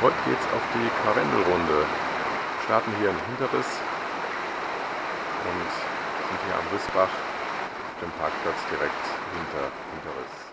Heute geht es auf die Karwendelrunde. Wir starten hier in Hinterriss und sind hier am Rissbach, dem Parkplatz direkt hinter Hinterriss.